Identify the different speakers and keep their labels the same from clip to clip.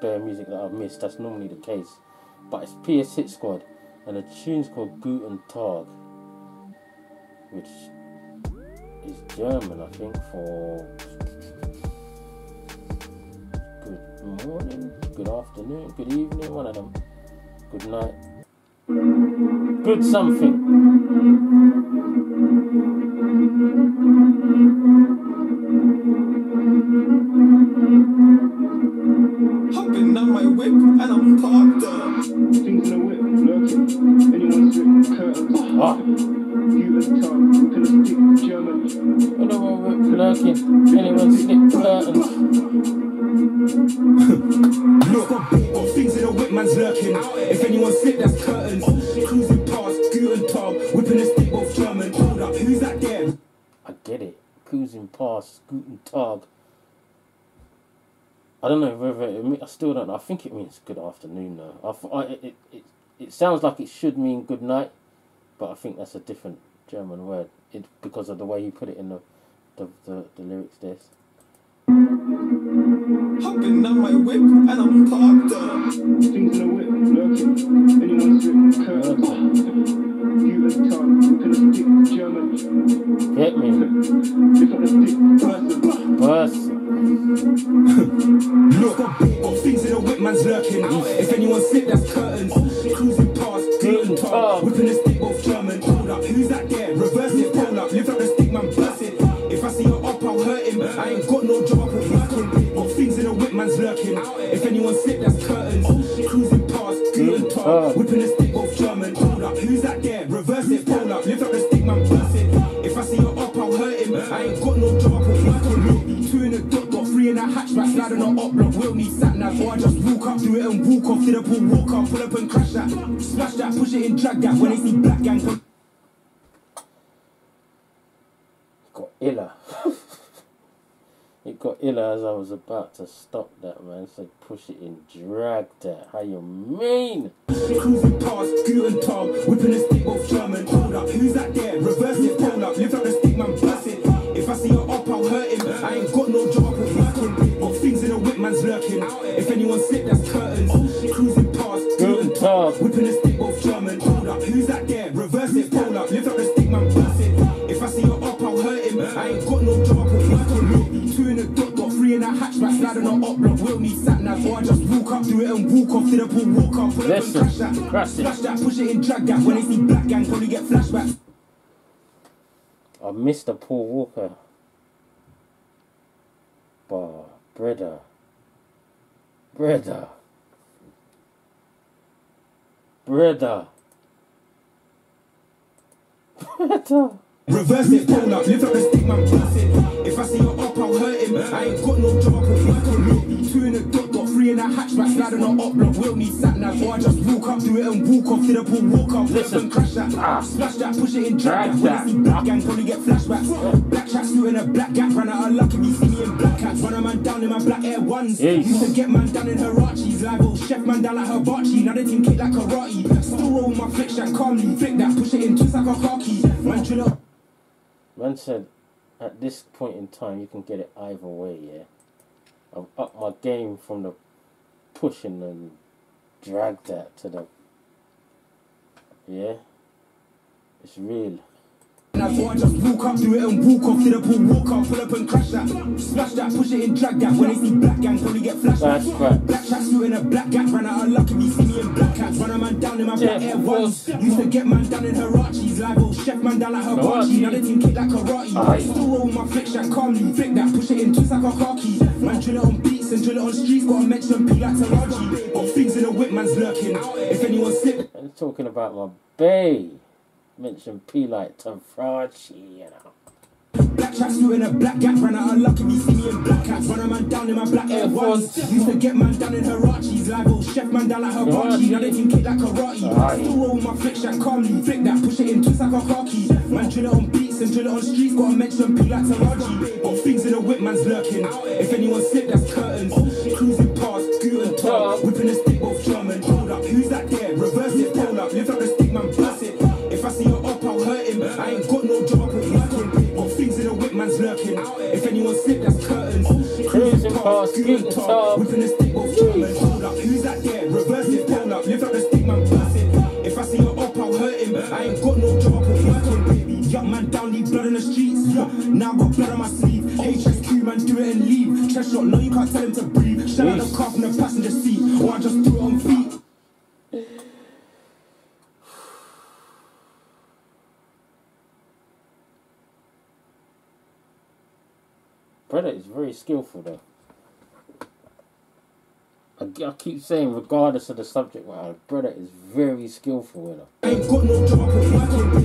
Speaker 1: bare music that I've missed. That's normally the case, but it's PS Hit Squad, and the tune's called Guten Tag, which is German, I think, for good morning, good afternoon, good evening, one of them. Good night. Good something.
Speaker 2: Hopping on my whip and I'm parked up.
Speaker 3: Things in a whip, lurking. Anyone strip curtains.
Speaker 1: Ah,
Speaker 3: You and tongue, whipping a stick, German.
Speaker 1: anyone with lurking, anyone slip curtains.
Speaker 2: Look, got things in a whip, man's lurking. If anyone slip, that's curtains. Cruising past, Guten Tag, whipping a stick, both German. Hold up, who's that there?
Speaker 1: I get it. Cruising past, Guten Tag. I don't know whether it mean, I still don't know. I think it means good afternoon though. I, f- I- it, it, it sounds like it should mean good night, but I think that's a different German word. It because of the way you put it in the the, the, the lyrics This.
Speaker 2: Hopping on my whip and I'm parked up.
Speaker 3: Things in a whip, lurking. Anyone strip curtains. You and tongue, whipping a stick, German.
Speaker 1: Get me,
Speaker 3: Lift up the stick, person.
Speaker 1: person.
Speaker 2: Look, got things in a whip, man's lurking. If anyone slip, that's curtains. Cruising past, Guten mm. Tag, oh. whipping a stick, both German. Hold up, who's that there? Reverse it, pull up, lift up the stick, man, burst it. If I see her up, I'll hurt him. I ain't got no job, the up, pull up and crash that. Smash that, push it in, drag that. When they see black gang, come
Speaker 1: got iller. it got iller as I was about to stop that man. So push it in, drag that. How you mean?
Speaker 2: Cruising past, Guten Tag, whipping a stick off German. Hold up, who's that there? Reverse it, pull up, lift up the stick, man, burst it. If I see her up, I'll hurt him. I ain't got no job, I put working. Got things in a whip, man's lurking. If anyone slip, that's curtains. Cruising past, Guten
Speaker 1: Guten
Speaker 2: Whipping a stick off German. Hold up, who's that there? Reverse it, pull up, lift up the stick, man, burst it. If I see her up, I'll hurt him. I ain't got no job, I put working. Two in a dot, got three in a hatchback, sliding on up block. Will need sat nav, or I just walk up, do it and walk off to the pool, walk up, pull up and
Speaker 1: Listen,
Speaker 2: crash that.
Speaker 1: crash it.
Speaker 2: Splash that, push it in, drag that. When they see black gang, probably get flashbacks.
Speaker 1: I missed the Paul Walker. Bar, brother. Brother. Brother. Brother.
Speaker 2: Reverse it, pull up, lift up the stick, man, burst it. If I see her up, I'll hurt him. I ain't got no job, I put working. Look, two in a dot, three in a hatchback, sliding on up block. Will need sat nav, or I just walk up, do it and walk off to the pool, walk up,
Speaker 1: Listen.
Speaker 2: and crash that.
Speaker 1: Ah.
Speaker 2: Splash that, push it in, drag. When
Speaker 1: that.
Speaker 2: see black gang, probably get flashbacks. Black tracksuit in a black gap, ran out of luck, and you see me in black hats. Run a man down in my black Air Ones.
Speaker 1: Yes.
Speaker 2: Used to get man down in Huaraches, live old chef man down like Hibachi. Now the team kick like karate. Still roll my flick shot calmly, flick that, push it in, twist like a key. Man drill up.
Speaker 1: Man said, at this point in time, you can get it either way, yeah? I've upped my game from the pushing and drag that to the. Yeah? It's real.
Speaker 2: Now so I just walk up, do it and walk off to the pool, walk up, pull up and crash that. Splash that, push it in, drag that. When they see black gang, probably get flashbacks.
Speaker 1: Flashback.
Speaker 2: Black tracksuit in a black gap, ran out and you see me in black hats. Run a man down in my black Air Ones. Used to get man down in Huaraches, live old chef man down like Hibachi. Now the team kick like karate.
Speaker 1: Aye.
Speaker 2: Still roll my flick shot calmly, flick that, push it in, twist like a car key. Man drill it on beats and drill on streets, gotta mention P like Taraji. Got things in the whip, man's lurking. If anyone slip,
Speaker 1: I'm talking about my bay. Mention P like Tafrachi, you know.
Speaker 2: Black tracksuit in a black gap, ran out of luck and you see me in black hats. Run a man down in my black Air Ones. Used to get man down in Huaraches, live old chef man down like Hibachi. Now they team kick like karate. Still roll my flick shot calmly, flick that, push it in, twist like a key. Man drill it on beats and drill it on streets, gotta mention P like Taraji. Got things in the whip, man's lurking. If anyone slip, that's curtains. Cruising past, Guten Tag, whipping a stick, both German. Hold up, who's that there? Reverse it, pull up, lift up the stick, man, burst it. If I see her up, I'll hurt him. I ain't got no job, I put working. Got things in the whip, man's lurking. If anyone slip, that's curtains. Cruising past, scooter and tar. Whipping the stick both German. Hold up, who's that there? Reverse it, pull up, lift up the stick, man, burst it. If I see her up, I'll hurt him. I ain't got no job, I put work in, baby. Young man down, leave blood in the streets. Yeah, now I got blood on my sleeve. HSQ, man, do it and leave. Chest shot, no, you can't tell him to breathe. Shout out the car from the passenger seat, or I just threw it on feet.
Speaker 1: Brother is very skillful though. I, I keep saying, regardless of the subject matter, brother is very skillful in it.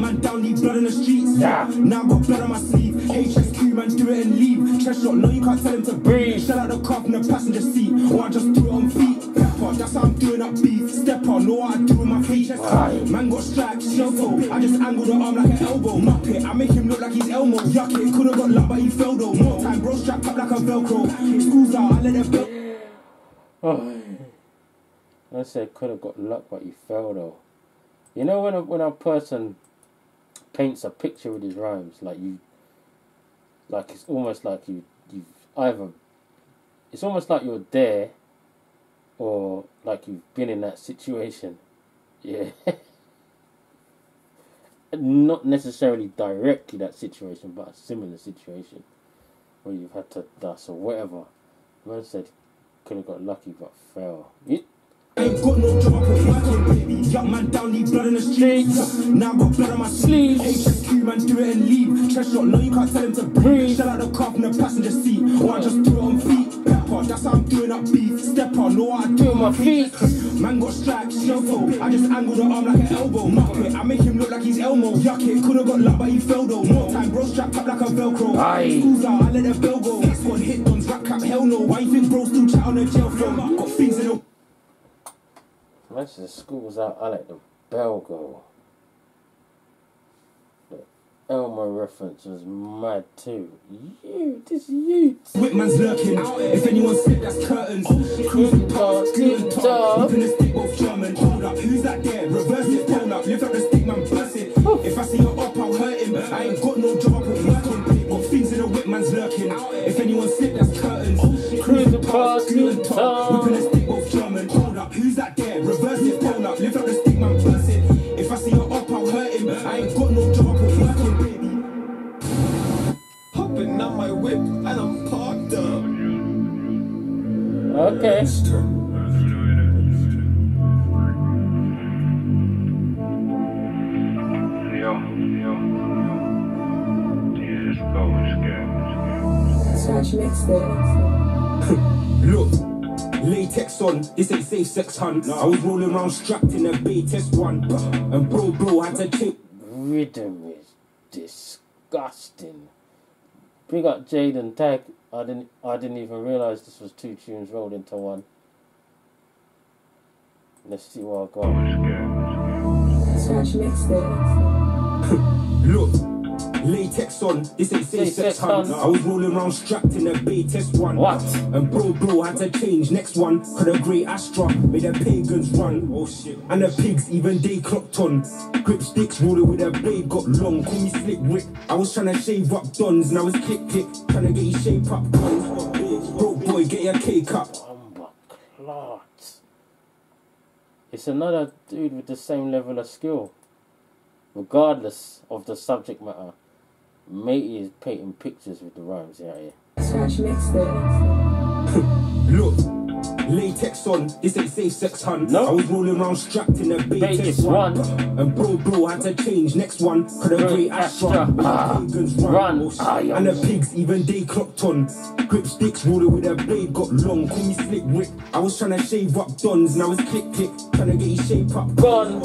Speaker 2: Man down, leave blood in the streets.
Speaker 1: Yeah.
Speaker 2: Now I got blood on my sleeve. HSQ, man, do it and leave. Chest shot, no, you can't tell him to breathe. Shout out the car from the passenger seat, or I just threw it on feet. Pepper, that's how I'm doing up beef. Step on, know what I do with my feet.
Speaker 1: Right.
Speaker 2: Man got stripes, shell toe. I just angled the arm like an elbow. Muppet, I make him look like he's Elmo. Yuck it, could've got luck, but he fell though. More time, bro, strapped up like a Velcro. School's out, I let them belt.
Speaker 1: Oh. I said could have got luck, but he fell though. You know when a when a person paints a picture with his rhymes, like you, like it's almost like you you've either, it's almost like you're there, or like you've been in that situation. Yeah. Not necessarily directly that situation, but a similar situation where you've had to dust or whatever. Man said could have got lucky but fell.
Speaker 2: Ain't got no job, I put work in, baby. Young man down, leave blood in the streets. Now I got blood on my sleeve. HSQ, man, do it and leave. Chest shot, no, you can't tell him to breathe. Shout out the car from the passenger seat, or I just threw it on feet. Pepper, that's how I'm doing up beef. Step on, know what I do with my feet. Man got stripes, shell toe. I just angled the arm like an elbow. Muppet, I make him look like he's Elmo. Yuck it, could've got luck, but he fell though. More time, bro, strapped up like a Velcro.
Speaker 1: Aye.
Speaker 2: Schools out, I let the bell go. Next one, hit guns, rap cap, hell no. Why you think bro still chat on the jail film? Got things in the
Speaker 1: Imagine the school's out, I let the bell go. The Elmo reference was mad too. You, this you.
Speaker 2: Whitman's lurking. If anyone slip, that's curtains. Cruising past, clean top. Whipping the stick, both German. Hold up, who's that there? Reverse it, pull up. Lift up the stick, man, burst it. If I see her up, I'll hurt him. I ain't got no job, I put work in. Got things in the Whitman's lurking. If anyone slip, that's curtains.
Speaker 1: Cruising past, clean top. Okay.
Speaker 4: Yo, yo, dieses
Speaker 5: Search mixtape.
Speaker 2: Look, latex on, this ain't safe sex hunt. I was rolling around strapped in a bay test one. And bro, bro, had to change.
Speaker 1: Rhythm is disgusting. Big up Jaden Tag. I didn't I didn't even realise this was two tunes rolled into one. Let's see what I got.
Speaker 5: Search mixtape.
Speaker 2: Look, latex on, this ain't safe
Speaker 1: Safe
Speaker 2: sex
Speaker 1: sex
Speaker 2: hunt.
Speaker 1: hunt.
Speaker 2: I was rolling around strapped in a bay test one.
Speaker 1: What?
Speaker 2: And bro, bro, had to change. Next one, cause the great Astra made the pagans run. Oh shit. And the pigs, even they clocked on. Grip sticks, rolling with a blade, got long. Call me slick Rick. I was trying to shave up dons, now it's was click click. Trying to get you shape up. Bro, boy, get your cake up.
Speaker 1: Oh Bomber Clot. It's another dude with the same level of skill. Regardless of the subject matter, Matey is painting pictures with the rhymes out here.
Speaker 5: Search mixtape.
Speaker 2: Look, latex on, this ain't safe sex hunt.
Speaker 1: No.
Speaker 2: I was rolling around strapped in a bay
Speaker 1: Bay
Speaker 2: one.
Speaker 1: one.
Speaker 2: And bro, bro, had to change. Next one, cause the
Speaker 1: Great
Speaker 2: great Astra.
Speaker 1: Astra.
Speaker 2: made the
Speaker 1: Ah.
Speaker 2: pagans run.
Speaker 1: Run. Ah, yeah.
Speaker 2: And the pigs, even they clocked on. Grip sticks, rolling with a blade, got long. Call me slick Rick. I was trying to shave up dons, and I was click click. Trying to get you shape up.
Speaker 1: Gone.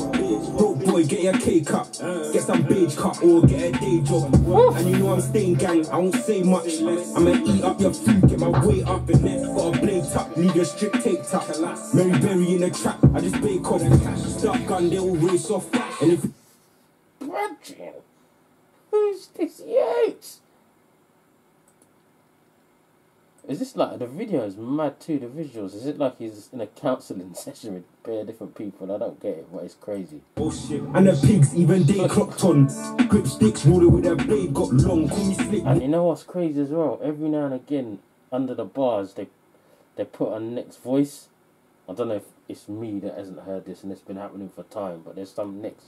Speaker 2: Bro, boy, get your cake up. Get some beige cut or get a day job. And you know I'm staying gang, I won't say much. I'ma eat up your food, get my weight up. And then got a blade tuck, leave your strip taped up. Mary Berry in the trap, I just bake off. Start gun, they all race off. And if
Speaker 1: Brethren, who's this Yates? Is this like the video is mad too? The visuals is it like he's in a counselling session with bare different people? I don't get it, but it's crazy.
Speaker 2: Oh shit. And the pigs, even they clocked on. Grip sticks, rolling with a blade, got long. Call me slick.
Speaker 1: And you know what's crazy as well? Every now and again, under the bars, they they put a next voice. I don't know if it's me that hasn't heard this and it's been happening for time, but there's some next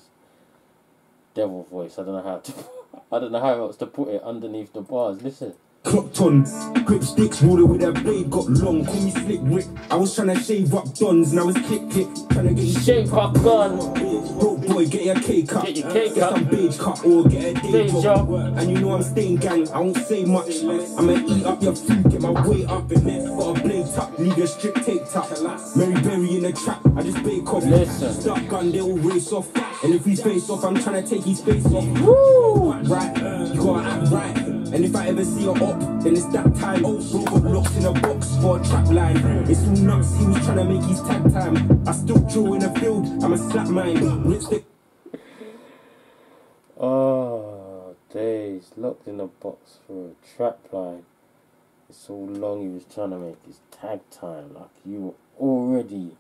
Speaker 1: devil voice. I don't know how to. I don't know how else to put it underneath the bars. Listen.
Speaker 2: Clocked on, grip sticks, ruler with a blade got long. Call me slick Rick. I was trying to shave up dons, now it's click click. Trying to get you
Speaker 1: Shape up gun.
Speaker 2: Broke boy, get your cake cut.
Speaker 1: Get your cake
Speaker 2: get
Speaker 1: cut.
Speaker 2: some beige cut or get a day,
Speaker 1: Day
Speaker 2: job.
Speaker 1: job.
Speaker 2: And you know I'm staying gang, I won't say much. I'ma eat up your food, get my weight up in there. Got a blade tuck, leave your strip taped up. Mary Berry in the trap, I just bake off.
Speaker 1: Listen.
Speaker 2: Start gun, they all race off. And if we face off, I'm trying to take his face off.
Speaker 1: Woo!
Speaker 2: Right, you gotta act right. And if I ever see a op, then it's that time. Bro got locked in a box for a trap line. It's all nuts, he was trying to make his tag time. I still draw in the field, I'm a slap mine. Lipstick
Speaker 1: Oh, days. Locked in a box for a trap line. It's so long he was trying to make his tag time. Like you were already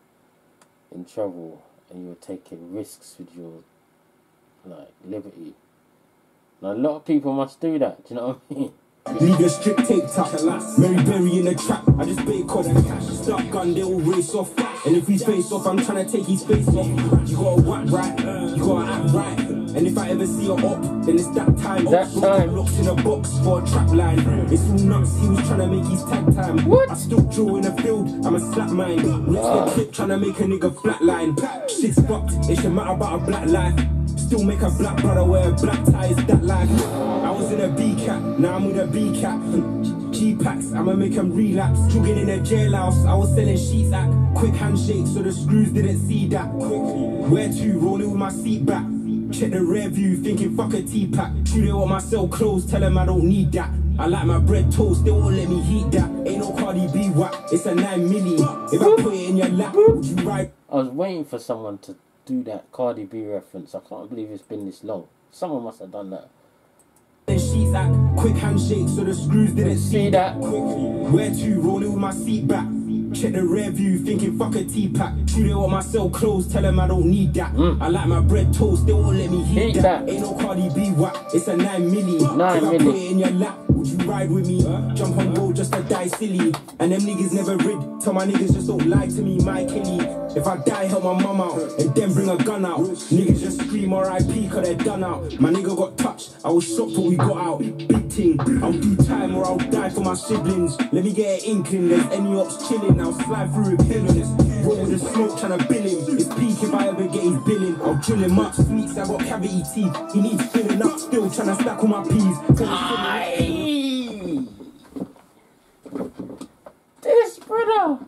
Speaker 1: in trouble and you were taking risks with your like liberty. A lot of people must do that, do you know what I mean?
Speaker 2: Leave your strip taped up. Mary Berry in the trap. I just bake off. Start gun, they all race off. And if we face off, I'm trying to take his face off. You gotta whack right. You gotta act right. And if I ever see a op, then it's that time.
Speaker 1: That time.
Speaker 2: Locked in a box for a trap line. It's all nuts. He was trying to make his tag time.
Speaker 1: What?
Speaker 2: I still draw in the field. I'm a slap mine. Rips ah. the clip trying to make a nigga flatline. Shit's fucked. It should matter about a black life. Still make a black brother wear black ties that like I was in a B cap. Now I'm with a B cap. G packs. I'ma make him relapse. Jogging in a jailhouse. I was selling sheets at quick handshake, so the screws didn't see that. Quick. Where to? Rolling with my seat back. Check the rear view, thinking fuck a teapack. True, they want my cell closed, tell them I don't need that. I like my bread toast, they won't let me heat that. Ain't no Cardi B whack, it's a 9 milli. If I put it in your lap, would you ride?
Speaker 1: I was waiting for someone to do that Cardi B reference. I can't believe it's been this long. Someone must have done that.
Speaker 2: Then sheets at quick handshake, so the screws didn't see
Speaker 1: that?
Speaker 2: Quick, where to? Rolling with my seat back. Check the rear view, thinking fuck a teapack. True, they want my cell closed, tell them I don't need that. I like my bread toast, they won't let me heat
Speaker 1: Mm. Heat
Speaker 2: that.
Speaker 1: that.
Speaker 2: Ain't no Cardi B whack, it's a 9 milli.
Speaker 1: Nine
Speaker 2: I
Speaker 1: milli.
Speaker 2: put it in your lap, you ride with me? Jump on road just to die silly. And them niggas never rid, tell my niggas just don't lie to me, my killie. If I die, help my mum out, and then bring a gun out. Niggas just scream RIP, cause they're done out. My nigga got touched, I was shocked what we got out. Big ting, I'll do time or I'll die for my siblings. Let me get an inkling, there's any ops chilling, I'll slide through with pillars. Roll with the smoke, tryna bill him. It's peak if I ever get his billing. I'll drill him up, sneaks, I got cavity teeth. He needs filling up, still tryna stack all my peas. Tell him filling up.
Speaker 1: This brother.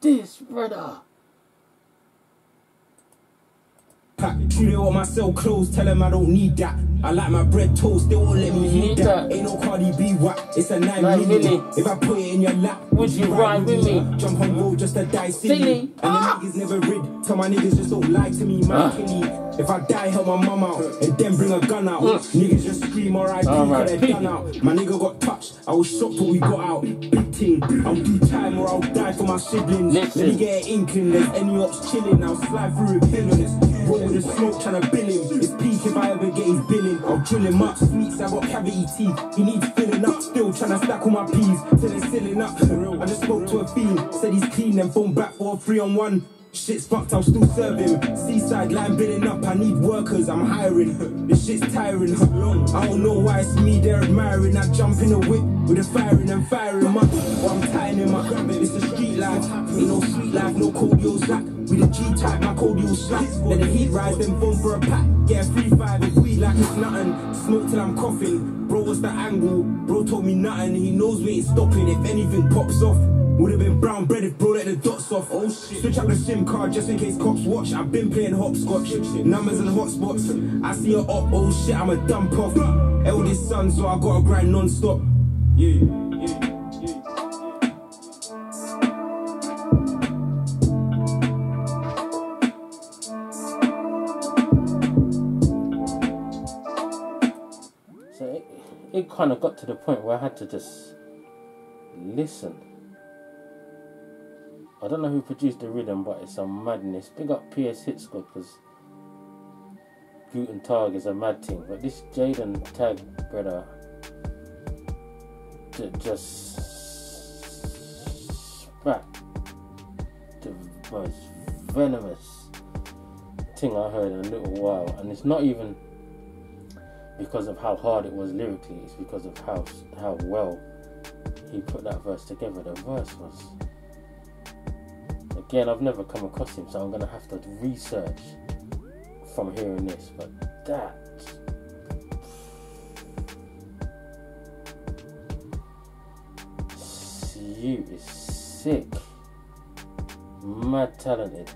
Speaker 1: This brother.
Speaker 2: Pack. True, they want my cell closed, tell them I don't need that. I like my bread toast, they won't let me eat that.
Speaker 1: that.
Speaker 2: Ain't no Cardi B whack, it's a 9
Speaker 1: Nine
Speaker 2: milli.
Speaker 1: milli.
Speaker 2: If I put it in your lap,
Speaker 1: Would you ride with me?
Speaker 2: Jump on road just to die silly.
Speaker 1: Silly.
Speaker 2: And
Speaker 1: Ah.
Speaker 2: the niggas never rid, tell my niggas just don't lie to me, my
Speaker 1: Ah.
Speaker 2: If I die, help my mum out, and then bring a gun out. Niggas just scream cause
Speaker 1: R.I.P..
Speaker 2: they're done out. My nigga got touched, I was shocked what we got out. Big ting, I'll do time or I'll die for my siblings. Let me get an inkling, there's any ops chilling, I'll slide through. Roll with the smoke, tryna bill him. It's peak if I ever get his billing. I'll drill him up, sneaks, I got cavity teeth. He needs filling up, still tryna stack all my peas. Till it's filling up. I just spoke to a fiend, said he's clean, then phone back for a three on one. Shit's fucked, I'll still serve him. Seaside line billing up, I need workers, I'm hiring. This shit's tiring. I don't know why it's me they're admiring. I jump in the whip with the firing and firing him up. While I'm tying him up, it's street life. Ain't no sweet life, no cordial slack. With a G type, my cordial slack. Let the heat rise, then phone for a pack. Get a free five if we like it's nothing. Smoke till I'm coughing. Bro, what's the angle? Bro told me nothing. He knows we ain't stopping if anything pops off. Would have been brown bread if bro let the dots off. Oh shit. Switch up the SIM card just in case cops watch. I've been playing hopscotch. Numbers and hotspots. I see a up, oh shit, I'm a dump off. Eldest son, so I gotta grind non stop. Yeah,
Speaker 1: kind of got to the point where I had to just listen. I don't know who produced the rhythm, but it's a madness. Big up PS Hit Squad because Guten Tag is a mad thing. But this Jaden Tag brother, just spat the most venomous thing I heard in a little while, and it's not even because of how hard it was lyrically. It's because of how how well he put that verse together. The verse was again I've never come across him, so I'm gonna have to research from hearing this. But that you is sick, mad talented.